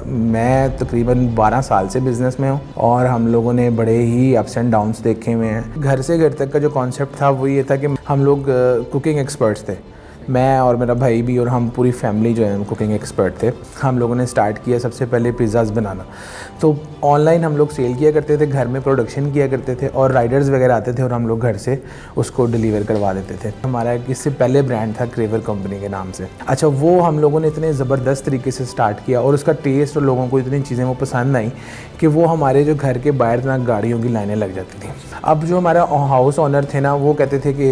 मैं तकरीबन 12 साल से बिज़नेस में हूँ और हम लोगों ने बड़े ही अप्स एंड डाउन्स देखे हुए हैं। घर से घर तक का जो कॉन्सेप्ट था वो ये था कि हम लोग कुकिंग एक्सपर्ट्स थे। मैं और मेरा भाई भी और हम पूरी फैमिली जो है कुकिंग एक्सपर्ट थे। हम लोगों ने स्टार्ट किया सबसे पहले पिज़्ज़ाज़ बनाना। तो ऑनलाइन हम लोग सेल किया करते थे, घर में प्रोडक्शन किया करते थे और राइडर्स वगैरह आते थे और हम लोग घर से उसको डिलीवर करवा देते थे। हमारा एक इससे पहले ब्रांड था क्रेवर कंपनी के नाम से। अच्छा वो हम लोगों ने इतने ज़बरदस्त तरीके से स्टार्ट किया और उसका टेस्ट और लोगों को इतनी चीज़ें वो पसंद आई कि वो हमारे जो घर के बाहर ना गाड़ियों की लाइनें लग जाती थी। अब जो हमारा हाउस ऑनर थे ना, वो कहते थे कि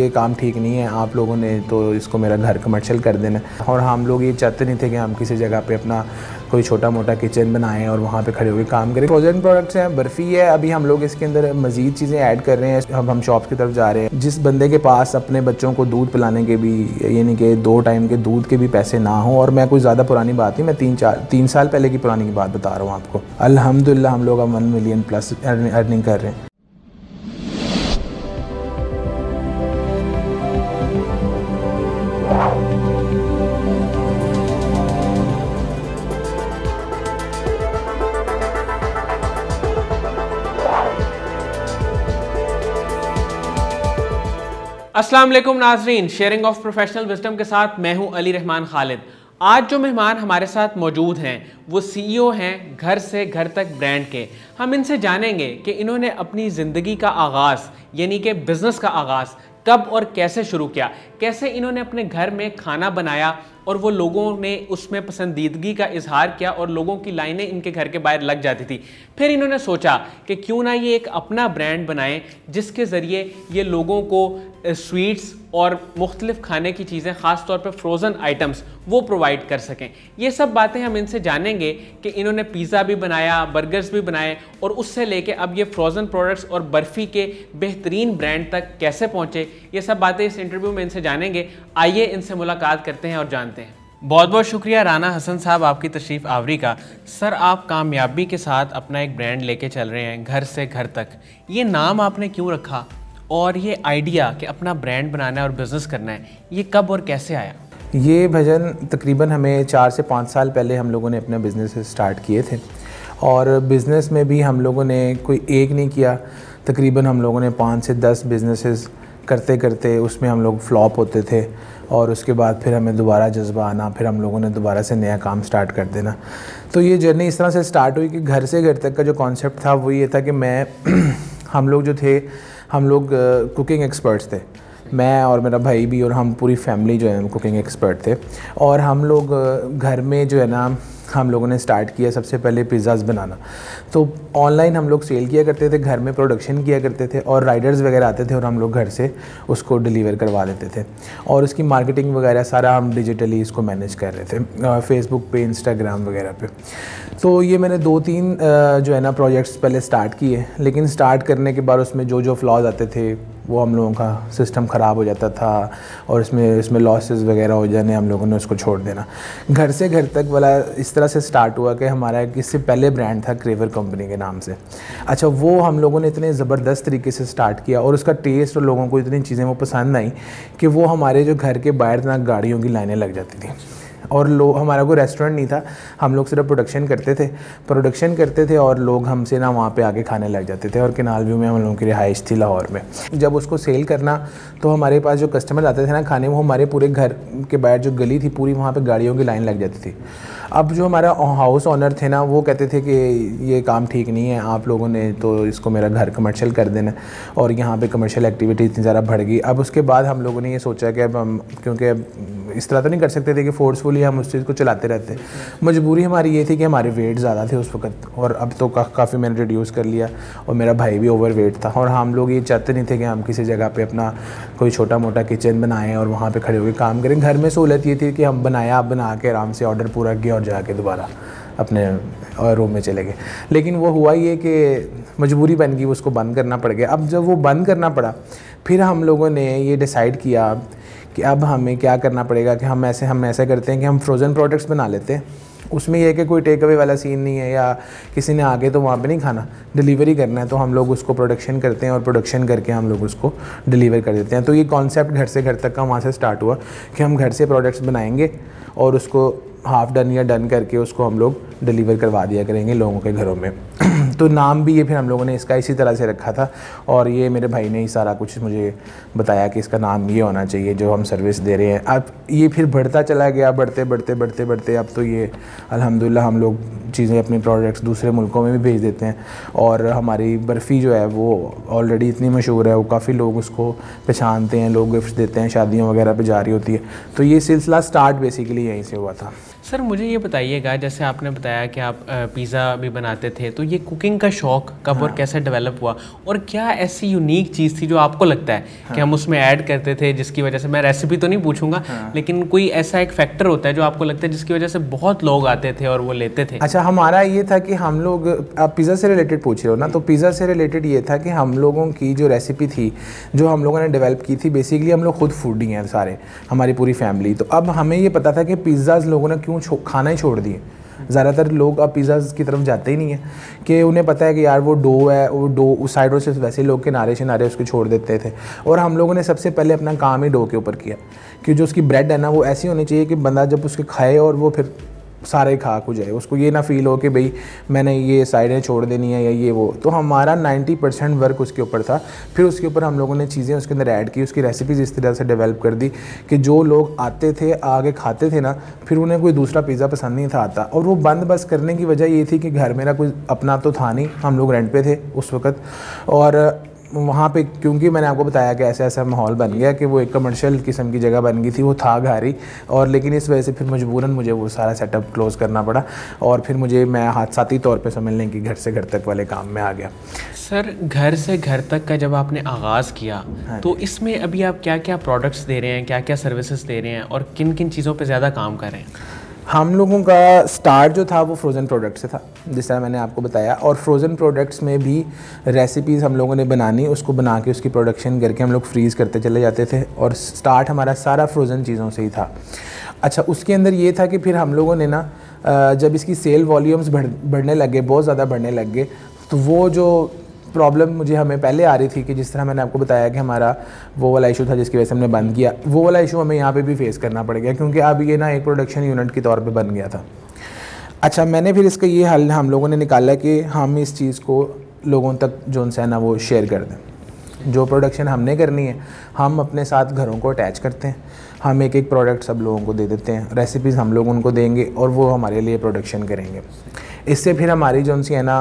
ये काम ठीक नहीं है, आप लोगों ने तो इसको मेरा घर कमर्शियल कर देना। और हम लोग ये चाहते नहीं थे कि हम किसी जगह पे अपना कोई छोटा मोटा किचन बनाएँ और वहाँ पे खड़े होकर काम करें। फ्रोजन प्रोडक्ट्स हैं, बर्फ़ी है, अभी हम लोग इसके अंदर मज़ीद चीज़ें ऐड कर रहे हैं। अब हम शॉप की तरफ़ जा रहे हैं। जिस बंदे के पास अपने बच्चों को दूध पिलाने के भी, यानी कि दो टाइम के दूध के भी पैसे ना हो, और मैं कोई ज़्यादा पुरानी बात नहीं, मैं तीन चार, तीन साल पहले की पुरानी की बात बता रहा हूँ आपको। अलहमदिल्ला हम लोग अब वन मिलियन प्लस अर्निंग कर रहे हैं। वालेकुम नाजरीन शेयरिंग ऑफ़ प्रोफेशनल विजडम के साथ मैं हूँ अली रहमान खालिद। आज जो मेहमान हमारे साथ मौजूद हैं, वो सीईओ हैं घर से घर तक ब्रांड के। हम इनसे जानेंगे कि इन्होंने अपनी ज़िंदगी का आगाज़, यानी कि बिज़नेस का आगाज़, कब और कैसे शुरू किया, कैसे इन्होंने अपने घर में खाना बनाया और वो लोगों ने उसमें पसंदीदगी का इजहार किया और लोगों की लाइनें इनके घर के बाहर लग जाती थी। फिर इन्होंने सोचा कि क्यों ना ये एक अपना ब्रांड बनाएँ जिसके ज़रिए ये लोगों को स्वीट्स और मुख्तलिफ़ खाने की चीज़ें ख़ास तौर पर फ्रोज़न आइटम्स, वो प्रोवाइड कर सकें। ये सब बातें हम इनसे जानेंगे कि इन्होंने पिज़्ज़ा भी बनाया, बर्गर्स भी बनाए और उससे लेके अब ये फ्रोज़न प्रोडक्ट्स और बर्फ़ी के बेहतरीन ब्रांड तक कैसे पहुँचे, ये सब बातें इस इंटरव्यू में इनसे जानेंगे। आइए इनसे मुलाकात करते हैं और जानते हैं। बहुत बहुत शुक्रिया राना हसन साहब आपकी तशरीफ़ आवरी का। सर, आप कामयाबी के साथ अपना एक ब्रांड लेके चल रहे हैं, घर से घर तक। ये नाम आपने क्यों रखा? और ये आइडिया कि अपना ब्रांड बनाना है और बिज़नेस करना है, ये कब और कैसे आया? ये भजन तकरीबन हमें चार से पाँच साल पहले हम लोगों ने अपने बिज़नेस स्टार्ट किए थे। और बिज़नेस में भी हम लोगों ने कोई एक नहीं किया। तकरीबन हम लोगों ने पाँच से दस बिज़नेसेस करते करते उसमें हम लोग फ्लॉप होते थे। और उसके बाद फिर हमें दोबारा जज्बा आना, फिर हम लोगों ने दोबारा से नया काम स्टार्ट कर देना। तो ये जर्नी इस तरह से स्टार्ट हुई कि घर से घर तक का जो कॉन्सेप्ट था, वो ये था कि मैं हम लोग जो थे, हम लोग कुकिंग एक्सपर्ट्स थे। मैं और मेरा भाई भी और हम पूरी फैमिली जो है कुकिंग एक्सपर्ट थे। और हम लोग घर में जो है ना हम लोगों ने स्टार्ट किया सबसे पहले पिज़्ज़ाज़ बनाना। तो ऑनलाइन हम लोग सेल किया करते थे, घर में प्रोडक्शन किया करते थे और राइडर्स वगैरह आते थे और हम लोग घर से उसको डिलीवर करवा देते थे। और उसकी मार्केटिंग वगैरह सारा हम डिजिटली इसको मैनेज कर रहे थे फेसबुक पे इंस्टाग्राम वगैरह पे। तो ये मैंने दो तीन जो है ना प्रोजेक्ट्स पहले स्टार्ट किए, लेकिन स्टार्ट करने के बाद उसमें जो जो फ्लॉज आते थे वो हम लोगों का सिस्टम ख़राब हो जाता था और इसमें इसमें लॉसेस वगैरह हो जाने, हम लोगों ने उसको छोड़ देना। घर से घर तक वाला इस तरह से स्टार्ट हुआ कि हमारा एक इससे पहले ब्रांड था क्रेवर कंपनी के नाम से। अच्छा वो हम लोगों ने इतने ज़बरदस्त तरीके से स्टार्ट किया और उसका टेस्ट और लोगों को इतनी चीज़ें वो पसंद आई कि वो हमारे जो घर के बाहर ना गाड़ियों की लाइनें लग जाती थी। और लोग हमारा कोई रेस्टोरेंट नहीं था। हम लोग सिर्फ़ प्रोडक्शन करते थे। प्रोडक्शन करते थे और लोग हमसे ना वहाँ पे आके खाने लग जाते थे और किनाल व्यू में हम लोगों की रिहाइश थी लाहौर में। जब उसको सेल करना तो हमारे पास जो कस्टमर आते थे ना खाने, वो हमारे पूरे घर के बाहर जो गली थी, पूरी वहाँ पर गाड़ियों की लाइन लग जाती थी। अब जो हमारा हाउस ऑनर थे ना, वो कहते थे कि ये काम ठीक नहीं है, आप लोगों ने तो इसको मेरा घर कमर्शियल कर देना और यहाँ पे कमर्शियल एक्टिविटी इतनी ज़्यादा बढ़ गई। अब उसके बाद हम लोगों ने ये सोचा कि अब हम, क्योंकि इस तरह तो नहीं कर सकते थे कि फोर्सफुली हम उस चीज़ को चलाते रहते मजबूरी हमारी ये थी कि हमारे वेट ज़्यादा थे उस वक्त और अब तो का, काफ़ी मैंने रिड्यूस कर लिया और मेरा भाई भी ओवर वेट था और हम लोग ये चाहते नहीं थे कि हम किसी जगह पर अपना कोई छोटा मोटा किचन बनाएँ और वहाँ पर खड़े होकर काम करें। घर में सहूलत ये थी कि हम बनाया आप बना के आराम से ऑर्डर पूरा किया और जाके दोबारा अपने रूम में चले गए। लेकिन वो हुआ ये कि मजबूरी बन गई उसको बंद करना पड़ गया। अब जब वो बंद करना पड़ा फिर हम लोगों ने ये डिसाइड किया कि अब हमें क्या करना पड़ेगा कि हम ऐसे, हम ऐसा करते हैं कि हम फ्रोज़न प्रोडक्ट्स बना लेते हैं। उसमें यह कि कोई टेक अवे वाला सीन नहीं है या किसी ने आगे तो वहाँ पे नहीं खाना। डिलीवरी करना है तो हम लोग उसको प्रोडक्शन करते हैं और प्रोडक्शन करके हम लोग उसको डिलीवर कर देते हैं। तो ये कॉन्सेप्ट घर से घर तक का वहाँ से स्टार्ट हुआ कि हम घर से प्रोडक्ट्स बनाएँगे और उसको हाफ़ डन या डन करके उसको हम लोग डिलीवर करवा दिया करेंगे लोगों के घरों में। तो नाम भी ये फिर हम लोगों ने इसका इसी तरह से रखा था और ये मेरे भाई ने ही सारा कुछ मुझे बताया कि इसका नाम ये होना चाहिए जो हम सर्विस दे रहे हैं। अब ये फिर बढ़ता चला गया, बढ़ते बढ़ते बढ़ते बढ़ते। अब तो ये, अल्हम्दुलिल्लाह, हम लोग चीज़ें अपनी प्रोडक्ट्स दूसरे मुल्कों में भी भेज देते हैं और हमारी बर्फ़ी जो है वो ऑलरेडी इतनी मशहूर है, वो काफ़ी लोग उसको पहचानते हैं, लोग गिफ्ट देते हैं, शादियों वगैरह पर जारी होती है। तो ये सिलसिला स्टार्ट बेसिकली यहीं से हुआ था। सर, मुझे ये बताइएगा, जैसे आपने बताया कि आप पिज़्ज़ा भी बनाते थे तो ये कुकिंग का शौक़ कब हाँ। और कैसे डेवलप हुआ और क्या ऐसी यूनिक चीज़ थी जो आपको लगता है हाँ। कि हम उसमें ऐड करते थे जिसकी वजह से मैं रेसिपी तो नहीं पूछूँगा हाँ। लेकिन कोई ऐसा एक फैक्टर होता है जो आपको लगता है जिसकी वजह से बहुत लोग आते थे और वो लेते थे अच्छा हमारा ये था कि हम लोग आप पिज़्ज़ा से रिलेटेड पूछ रहे हो ना तो पिज़्ज़ा से रिलेटेड ये था कि हम लोगों की जो रेसिपी थी जो हम लोगों ने डेवलप की थी बेसिकली हम लोग खुद फूडी हैं सारे हमारी पूरी फैमिली तो अब हमें ये पता था कि पिज़्ज़ाज लोगों ने क्यों खाना ही छोड़ दिए ज़्यादातर लोग अब पिज़्ज़ा की तरफ़ जाते ही नहीं है। कि उन्हें पता है कि यार वो डो है, वो डो, उस साइडों से वैसे लोग के नारे शनारे उसको छोड़ देते थे। और हम लोगों ने सबसे पहले अपना काम ही डो के ऊपर किया। कि जो उसकी ब्रेड है ना, वो ऐसी होनी चाहिए कि बंदा जब उसके खाए और वो फिर सारे खाक हो जाए। उसको ये ना फील हो कि भाई मैंने ये साइडें छोड़ देनी है या ये वो। तो हमारा 90 परसेंट वर्क उसके ऊपर था। फिर उसके ऊपर हम लोगों ने चीज़ें उसके अंदर ऐड की, उसकी रेसिपीज़ इस तरह से डेवलप कर दी कि जो लोग आते थे, आगे खाते थे ना, फिर उन्हें कोई दूसरा पिज़्ज़ा पसंद नहीं था आता। और वो बंद बस करने की वजह ये थी कि घर मेरा कोई अपना तो था नहीं, हम लोग रेंट पे थे उस वक्त। और वहाँ पे क्योंकि मैंने आपको बताया कि ऐसा ऐसा माहौल बन गया कि वो एक कमर्शियल किस्म की जगह बन गई थी वो था घारी और लेकिन इस वजह से फिर मजबूरन मुझे वो सारा सेटअप क्लोज़ करना पड़ा और फिर मुझे मैं हादसाती तौर पे समझ लें कि घर से घर तक वाले काम में आ गया। सर घर से घर तक का जब आपने आगाज़ किया हाँ तो इसमें अभी आप क्या क्या प्रोडक्ट्स दे रहे हैं क्या क्या सर्विसेज़ दे रहे हैं और किन किन चीज़ों पर ज़्यादा काम कर रहे हैं? हम लोगों का स्टार्ट जो था वो फ्रोज़न प्रोडक्ट से था, जिस तरह मैंने आपको बताया। और फ्रोज़न प्रोडक्ट्स में भी रेसिपीज़ हम लोगों ने बनानी, उसको बना के उसकी प्रोडक्शन करके हम लोग फ्रीज़ करते चले जाते थे। और स्टार्ट हमारा सारा फ्रोज़न चीज़ों से ही था। अच्छा उसके अंदर ये था कि फिर हम लोगों ने ना जब इसकी सेल वॉल्यूम्स बढ़, बढ़ने लगे बहुत ज़्यादा बढ़ने लग गए तो वो जो प्रॉब्लम मुझे हमें पहले आ रही थी कि जिस तरह मैंने आपको बताया कि हमारा वो वाला इशू था जिसकी वजह से हमने बंद किया, वो वाला इशू हमें यहाँ पे भी फेस करना पड़ गया क्योंकि अब ये ना एक प्रोडक्शन यूनिट के तौर पे बन गया था। अच्छा मैंने फिर इसका ये हल हम लोगों ने निकाला कि हम इस चीज़ को लोगों तक जो है ना वो शेयर कर दें। जो प्रोडक्शन हमने करनी है, हम अपने साथ घरों को अटैच करते हैं, हम एक एक प्रोडक्ट सब लोगों को दे देते हैं रेसिपीज़ हम लोग उनको देंगे और वो हमारे लिए प्रोडक्शन करेंगे। इससे फिर हमारी जो है ना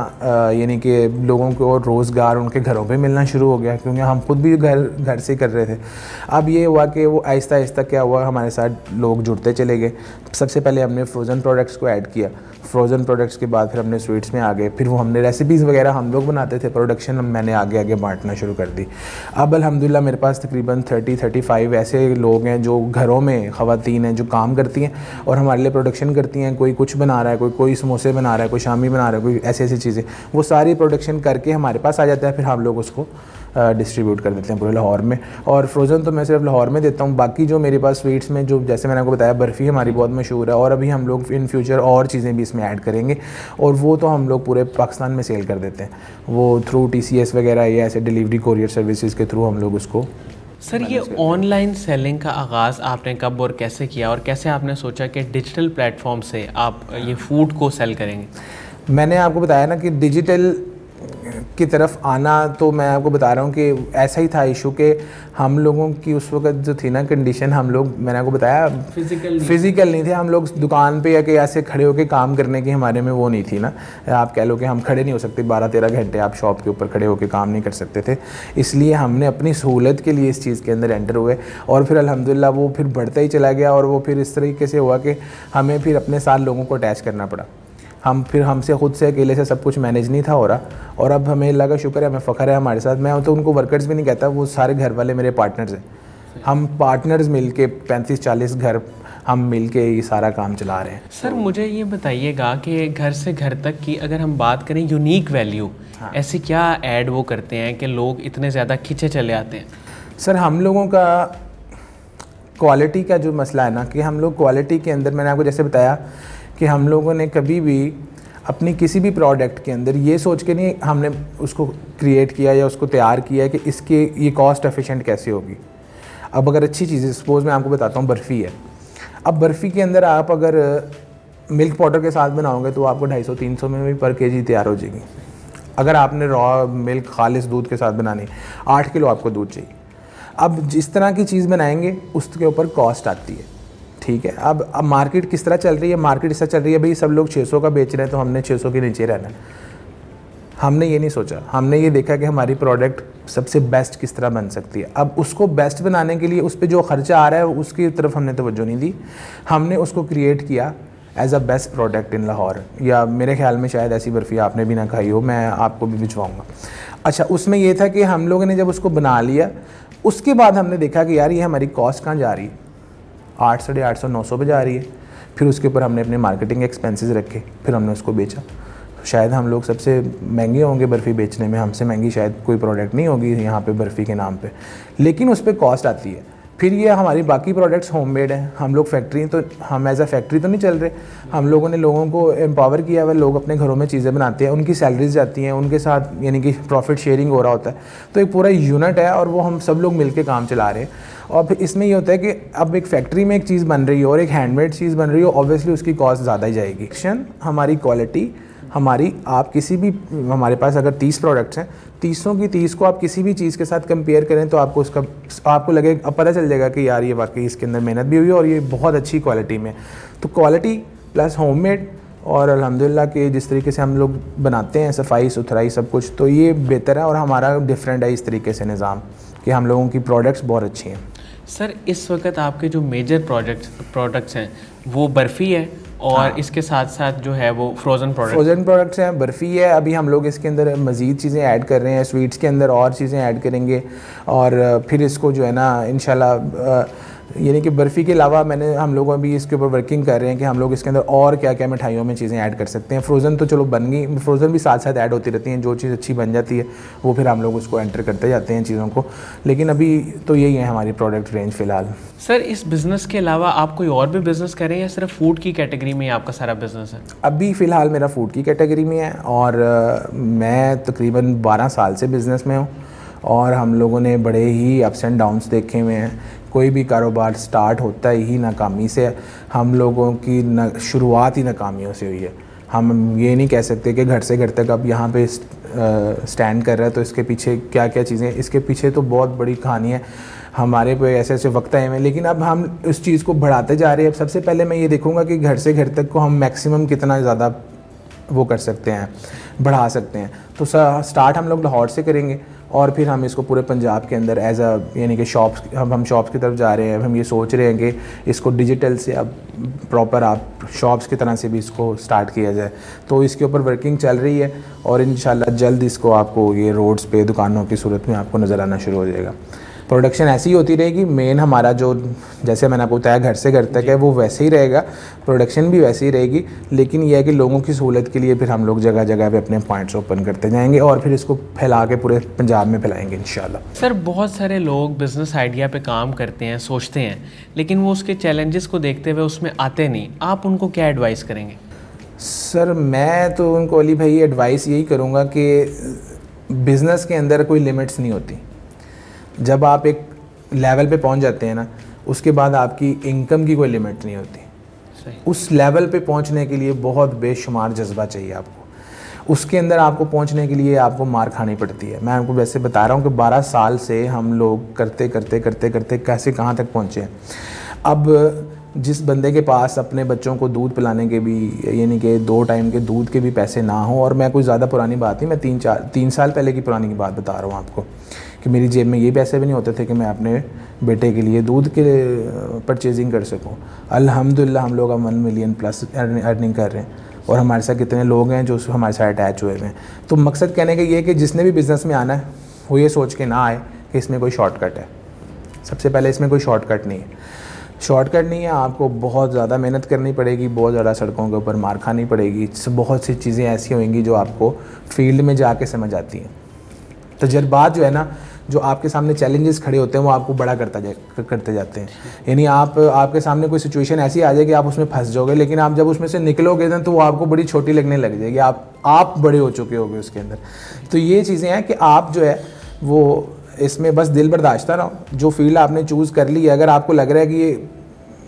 यानी कि लोगों को रोज़गार उनके घरों पर मिलना शुरू हो गया, क्योंकि हम खुद भी घर घर से कर रहे थे। अब ये हुआ कि वो आहिस्ता आहिस्ता क्या हुआ, हमारे साथ लोग जुड़ते चले गए। सबसे पहले हमने फ्रोज़न प्रोडक्ट्स को ऐड किया। फ्रोज़न प्रोडक्ट्स के बाद फिर हमने स्वीट्स में आ गए। फिर वो हमने रेसिपीज़ वगैरह हम लोग बनाते थे। प्रोडक्शन मैंने आगे आगे बांटना शुरू कर दी। अब अलहमदिल्ला मेरे पास तकरीबन थर्टी थर्टी फाइव ऐसे लोग हैं जो घरों में ख़वातीन हैं, जो काम करती हैं और हमारे लिए प्रोडक्शन करती हैं। कोई कुछ बना रहा है, कोई कोई समोसे बना रहा है, कोई शामी बना रहा है, कोई ऐसी ऐसी चीज़ें। वो सारी प्रोडक्शन करके हमारे पास आ जाता है। फिर हम लोग उसको डिस्ट्रीब्यूट कर देते हैं पूरे लाहौर में। और फ्रोज़न तो मैं सिर्फ़ लाहौर में देता हूँ बाकी जो मेरे पास स्वीट्स में जो जैसे मैंने आपको बताया बर्फ़ी हमारी बहुत मशहूर है और अभी हम लोग इन फ्यूचर और चीज़ें भी इसमें ऐड करेंगे। और वो तो हम लोग पूरे पाकिस्तान में सेल कर देते हैं। वो थ्रू टीसीएस वगैरह या ऐसे डिलीवरी कोरियर सर्विसेज़ के थ्रू हम लोग उसको सर ये ऑनलाइन सेलिंग का आगाज़ आपने कब और कैसे किया? और कैसे आपने सोचा कि डिजिटल प्लेटफॉर्म से आप ये फ़ूड को सेल करेंगे? मैंने आपको बताया ना कि डिजिटल की तरफ़ आना तो मैं आपको बता रहा हूँ कि ऐसा ही था इशू के हम लोगों की उस वक्त जो थी ना कंडीशन हम लोग मैंने आपको बताया फ़िज़िकल फ़िज़िकल नहीं थे। हम लोग दुकान पे या कि ऐसे खड़े होकर काम करने की हमारे में वो नहीं थी ना। आप कह लो कि हम खड़े नहीं हो सकते बारह तेरह घंटे आप शॉप के ऊपर खड़े होकर काम नहीं कर सकते थे। इसलिए हमने अपनी सहूलत के लिए इस चीज़ के अंदर एंटर हुए और फिर अलहमदिल्ला वो फिर बढ़ता ही चला गया और वो फिर इस तरीके से हुआ कि हमें फिर अपने साथ लोगों को अटैच करना पड़ा। हम फिर हमसे खुद से अकेले से सब कुछ मैनेज नहीं था हो रहा। और अब हमें अल्लाह का शुक्र है हमें फ़ख्र है हमारे साथ। मैं तो उनको वर्कर्स भी नहीं कहता वो सारे घर वाले मेरे पार्टनर्स हैं। हम पार्टनर्स मिल के पैंतीस चालीस घर हम मिल के ये सारा काम चला रहे हैं। सर मुझे ये बताइएगा कि घर से घर तक की अगर हम बात करें यूनिक वैल्यू हाँ। ऐसी क्या ऐड वो करते हैं कि लोग इतने ज़्यादा खींचे चले आते हैं? सर हम लोगों का क्वालिटी का जो मसला है ना कि हम लोग क्वालिटी के अंदर मैंने आपको जैसे बताया कि हम लोगों ने कभी भी अपनी किसी भी प्रोडक्ट के अंदर ये सोच के नहीं हमने उसको क्रिएट किया या उसको तैयार किया है कि इसके, ये कॉस्ट एफिशिएंट कैसे होगी। अब अगर अच्छी चीज़ें सपोज़ मैं आपको बताता हूँ, बर्फ़ी है। अब बर्फ़ी के अंदर आप अगर मिल्क पाउडर के साथ बनाओगे तो आपको ढाई सौ, तीन सौ में भी पर के जी तैयार हो जाएगी। अगर आपने रॉ मिल्क खालिश दूध के साथ बनानी, आठ किलो आपको दूध चाहिए। अब जिस तरह की चीज़ बनाएँगे, उसके ऊपर कॉस्ट आती है। ठीक है। अब अब मार्केट किस तरह चल रही है? मार्केट इस तरह चल रही है, भाई, सब लोग 600 का बेच रहे हैं तो हमने 600 के नीचे रहना हमने ये नहीं सोचा। हमने ये देखा कि हमारी प्रोडक्ट सबसे बेस्ट किस तरह बन सकती है। अब उसको बेस्ट बनाने के लिए उस पर जो खर्चा आ रहा है, उसकी तरफ़ हमने तवज्जो नहीं दी। हमने उसको क्रिएट किया as a best product in Lahore या मेरे ख्याल में शायद ऐसी बर्फ़ी आपने भी ना खाई हो, मैं आपको भी भिजवाऊँगा। अच्छा उसमें यह था कि हम लोगों ने जब उसको बना लिया, उसके बाद हमने देखा कि यार, ये हमारी कॉस्ट कहाँ जा रही है? आठ, साढ़े आठ सौ, नौ सौ पे जा रही है। फिर उसके ऊपर हमने अपने मार्केटिंग एक्सपेंसेस रखे, फिर हमने उसको बेचा। शायद हम लोग सबसे महँगे होंगे बर्फ़ी बेचने में, हमसे महँगी शायद कोई प्रोडक्ट नहीं होगी यहाँ पे बर्फ़ी के नाम पे। लेकिन उस पर कॉस्ट आती है। फिर ये हमारी बाकी प्रोडक्ट्स होममेड हैं। हम लोग फैक्ट्री तो हम एज अ फैक्ट्री तो नहीं चल रहे। हम लोगों ने लोगों को एम्पावर किया हुआ लोग अपने घरों में चीज़ें बनाते हैं, उनकी सैलरीज जाती हैं, उनके साथ यानी कि प्रॉफिट शेयरिंग हो रहा होता है। तो एक पूरा यूनिट है और वो हम सब लोग मिल काम चला रहे हैं। और फिर इसमें ये होता है कि अब एक फैक्ट्री में एक चीज़ बन रही है और एक हैंडमेड चीज़ बन रही है ऑब्वियसली उसकी कॉस्ट ज़्यादा ही जाएगी। हमारी क्वालिटी हमारी, आप किसी भी, हमारे पास अगर तीस प्रोडक्ट्स हैं, तीसों की तीस को आप किसी भी चीज़ के साथ कंपेयर करें तो आपको उसका, आपको लगे, अब पता चल जाएगा कि यार ये वाकई इसके अंदर मेहनत भी हुई है और ये बहुत अच्छी क्वालिटी में तो क्वालिटी प्लस होममेड और अल्हम्दुलिल्लाह के जिस तरीके से हम लोग बनाते हैं, सफ़ाई सुथराई सब कुछ तो ये बेहतर है और हमारा डिफरेंट है इस तरीके से निज़ाम कि हम लोगों की प्रोडक्ट्स बहुत अच्छी हैं। सर इस वक्त आपके जो मेजर प्रोजेक्ट्स प्रोडक्ट्स हैं वो बर्फ़ी है और हाँ। इसके साथ साथ जो है वो फ्रोज़न प्रोडक्ट फ्रोज़न प्रोडक्ट्स हैं बर्फ़ी है अभी हम लोग इसके अंदर मज़ीद चीज़ें ऐड कर रहे हैं स्वीट्स के अंदर और चीज़ें ऐड करेंगे और फिर इसको जो है ना इन यानी कि बर्फ़ी के अलावा मैंने हम लोग अभी इसके ऊपर वर्किंग कर रहे हैं कि हम लोग इसके अंदर और क्या क्या मिठाइयों में चीज़ें ऐड कर सकते हैं। फ्रोज़न तो चलो बन गई फ्रोज़न भी साथ साथ ऐड होती रहती हैं जो चीज़ अच्छी बन जाती है वो फिर हम लोग उसको एंटर करते जाते हैं चीज़ों को। लेकिन अभी तो यही है हमारी प्रोडक्ट रेंज फ़िलहाल। सर इस बिज़नेस के अलावा आप कोई और भी बिज़नेस करें या सिर्फ़ फ़ूड की कैटेगरी में आपका सारा बिज़नेस है? अभी फ़िलहाल मेरा फ़ूड की कैटेगरी में है और मैं तकरीबन बारह साल से बिज़नेस में हूँ और हम लोगों ने बड़े ही अप्स एंड डाउन्स देखे हुए हैं। कोई भी कारोबार स्टार्ट होता ही नाकामी से हम लोगों की न, शुरुआत ही नाकामियों से हुई है। हम ये नहीं कह सकते कि घर से घर तक अब यहाँ पे स्टैंड कर रहा है तो इसके पीछे क्या क्या चीज़ें इसके पीछे तो बहुत बड़ी कहानी है हमारे पे, ऐसे ऐसे वक्त आए हैं। लेकिन अब हम उस चीज़ को बढ़ाते जा रहे हैं। अब सबसे पहले मैं ये देखूँगा कि घर से घर तक को हम मैक्सिमम कितना ज़्यादा वो कर सकते हैं, बढ़ा सकते हैं। तो स्टार्ट हम लोग लाहौर से करेंगे। और फिर हम इसको पूरे पंजाब के अंदर एज अ यानी कि शॉप्स हम हम शॉप्स की तरफ़ जा रहे हैं हम ये सोच रहे हैं कि इसको डिजिटल से अब प्रॉपर आप शॉप्स की तरह से भी इसको स्टार्ट किया जाए। तो इसके ऊपर वर्किंग चल रही है और इन जल्द इसको आपको ये रोड्स पे, दुकानों की सूरत में आपको नज़र आना शुरू हो जाएगा। प्रोडक्शन ऐसी ही होती रहेगी मेन हमारा जो जैसे मैंने आपको बताया घर से घर तक है वो वैसे ही रहेगा प्रोडक्शन भी वैसे ही रहेगी लेकिन यह है कि लोगों की सहूलत के लिए फिर हम लोग जगह जगह पे अपने पॉइंट्स ओपन करते जाएँगे और फिर इसको फैला के पूरे पंजाब में फैलाएँगे इन सर बहुत सारे लोग बिज़नेस आइडिया पर काम करते हैं सोचते हैं लेकिन वो उसके चैलेंजेस को देखते हुए उसमें आते नहीं। आप उनको क्या एडवाइस करेंगे? सर मैं तो उनको अली भाई एडवाइस यही करूँगा कि बिज़नेस के अंदर कोई लिमिट्स नहीं होती। जब आप एक लेवल पे पहुँच जाते हैं ना उसके बाद आपकी इनकम की कोई लिमिट नहीं होती। उस लेवल पे पहुँचने के लिए बहुत बेशुमार जज्बा चाहिए आपको। उसके अंदर आपको पहुँचने के लिए आपको मार खानी पड़ती है। मैं आपको वैसे बता रहा हूँ कि 12 साल से हम लोग करते करते करते करते कैसे कहाँ तक पहुँचे हैं। अब जिस बंदे के पास अपने बच्चों को दूध पिलाने के भी यानी कि दो टाइम के दूध के भी पैसे ना हो और मैं कोई ज़्यादा पुरानी बात नहीं मैं तीन चार तीन साल पहले की पुरानी की बात बता रहा हूँ आपको। कि मेरी जेब में ये पैसे भी नहीं होते थे कि मैं अपने बेटे के लिए दूध के परचेजिंग कर सकूँ। अल्हम्दुलिल्लाह हम लोग अब वन मिलियन प्लस अर्निंग कर रहे हैं। और हमारे साथ कितने लोग हैं जो हमारे साथ अटैच हुए हुए हैं। तो मकसद कहने का ये है कि जिसने भी बिज़नेस में आना है, वो ये सोच के ना आए कि इसमें कोई शॉर्टकट है। सबसे पहले इसमें कोई शॉर्टकट नहीं है। शॉर्टकट नहीं है, आपको बहुत ज़्यादा मेहनत करनी पड़ेगी, बहुत ज़्यादा सड़कों के ऊपर मार खानी पड़ेगी। बहुत सी चीज़ें ऐसी होंगी जो आपको फ़ील्ड में जाके समझ आती हैं। तजर्बात जो है ना, जो आपके सामने चैलेंजेस खड़े होते हैं, वो आपको बड़ा करता जा करते जाते हैं। यानी आप, आपके सामने कोई सिचुएशन ऐसी आ जाए कि आप उसमें फंस जाओगे, लेकिन आप जब उसमें से निकलोगे ना तो वो आपको बड़ी छोटी लगने लग जाएगी। आप आप बड़े हो चुके होगे उसके अंदर। तो ये चीज़ें हैं कि आप जो है, वो इसमें बस दिल बर्दाश्त रहो। जो फ़ील्ड आपने चूज़ कर ली है, अगर आपको लग रहा है कि ये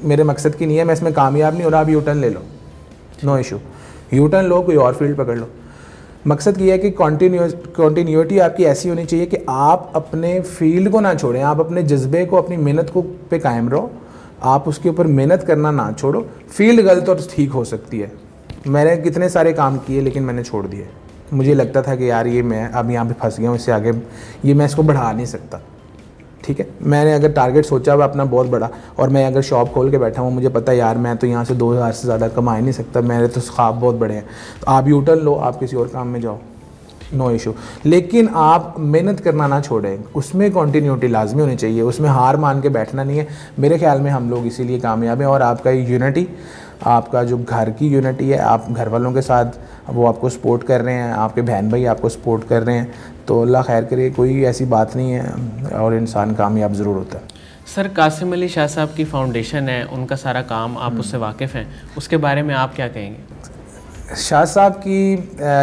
मेरे मकसद की नहीं है, मैं इसमें कामयाब नहीं हो रहा आप यू टर्न ले लो। नो इशू यू टर्न लो, कोई और फ़ील्ड पकड़ लो। मकसद ये है कि कॉन्टीन्यू कॉन्टीन्यूटी आपकी ऐसी होनी चाहिए कि आप अपने फ़ील्ड को ना छोड़ें, आप अपने जज्बे को, अपनी मेहनत को पे कायम रहो। आप उसके ऊपर मेहनत करना ना छोड़ो। फ़ील्ड गलत और ठीक हो सकती है। मैंने कितने सारे काम किए, लेकिन मैंने छोड़ दिए। मुझे लगता था कि यार ये मैं अब यहाँ पे फंस गया हूँ, इससे आगे ये मैं इसको बढ़ा नहीं सकता। ठीक है? मैंने अगर टारगेट सोचा हुआ अपना बहुत बड़ा और मैं अगर शॉप खोल के बैठा हूँ, मुझे पता है यार मैं तो यहाँ से दो हज़ार से ज़्यादा कमा ही नहीं सकता, मेरे तो ख्वाब बहुत बड़े हैं। तो आप यूटर्न लो, आप किसी और काम में जाओ। नो no इशू लेकिन आप मेहनत करना ना छोड़ें। उसमें कॉन्टीन्यूटी लाजमी होनी चाहिए। उसमें हार मान के बैठना नहीं है। मेरे ख्याल में हम लोग इसीलिए कामयाब हैं और आपका यूनिटी आपका जो घर की यूनिटी है, आप घर वालों के साथ वो आपको सपोर्ट कर रहे हैं। आपके बहन भाई आपको सपोर्ट कर रहे हैं। तो अल्लाह खैर करे कोई ऐसी बात नहीं है और इंसान कामयाब ज़रूर होता है। सर कासिम अली शाह साहब की फाउंडेशन है उनका सारा काम आप उससे वाकिफ़ हैं। उसके बारे में आप क्या कहेंगे? शाह साहब की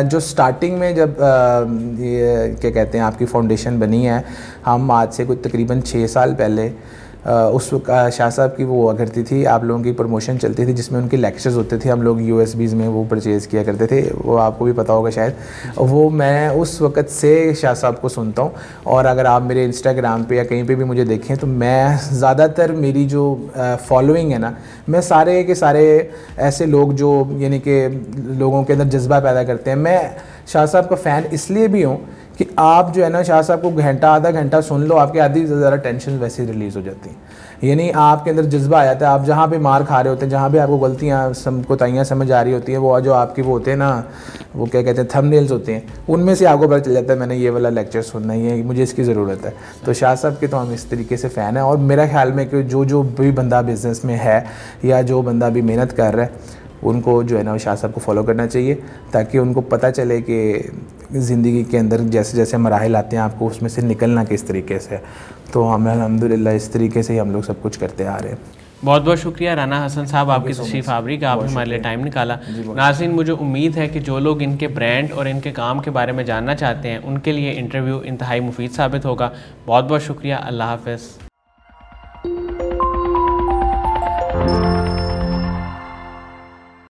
जो स्टार्टिंग में जब ये क्या कहते हैं आपकी फाउंडेशन बनी है हम आज से कुछ तकरीबन छः साल पहले उस शाह साहब की वो हुआ करती थी, आप लोगों की प्रमोशन चलती थी, जिसमें उनके लेक्चर्स होते थे, हम लोग यू में वो परचेज़ किया करते थे, वो आपको भी पता होगा शायद। वो मैं उस वक़्त से शाह साहब को सुनता हूँ, और अगर आप मेरे इंस्टाग्राम पे या कहीं पे भी मुझे देखें तो मैं ज़्यादातर मेरी जो फॉलोइंग है ना, मैं सारे के सारे ऐसे लोग जो, यानी कि लोगों के अंदर जज्बा पैदा करते हैं। मैं शाह साहब का फ़ैन इसलिए भी हूँ कि आप जो है ना शाह साहब को घंटा, आधा घंटा सुन लो, आपकी आधी से ज़्यादा टेंशन वैसे रिलीज़ हो जाती है। यानी आपके अंदर जज्बा आ जाता है आप जहाँ पे मार खा रहे होते हैं, जहाँ पे आपको गलतियाँ, सम कोताइयाँ समझ आ रही होती हैं, वो जो आपकी वो होते हैं ना, वो क्या कहते हैं थंबनेल्स होते हैं, उनमें से आपको पता चल जाता है, मैंने ये वाला लेक्चर सुनना ही है, मुझे इसकी ज़रूरत है। तो शाह साहब के तो हम इस तरीके से फ़ैन हैं, और मेरा ख्याल में कि जो जो भी बंदा बिज़नेस में है, या जो बंदा भी मेहनत कर रहा है, उनको जो है ना शाह साहब को फॉलो करना चाहिए, ताकि उनको पता चले कि ज़िंदगी के अंदर जैसे जैसे मराहल आते हैं आपको उसमें से निकलना किस तरीके से तो हमें अलहमदिल्ला इस तरीके से ही हम लोग सब कुछ करते आ रहे हैं। बहुत बहुत शुक्रिया राना हसन साहब आपकी तशरीफ़ आवरी का आपने हमारे लिए टाइम निकाला। नाजिन मुझे उम्मीद है कि जो लोग इनके ब्रांड और इनके काम के बारे में जानना चाहते हैं उनके लिए इंटरव्यू इंतहाई मुफीद साबित होगा। बहुत बहुत शुक्रिया अल्लाह हाफ़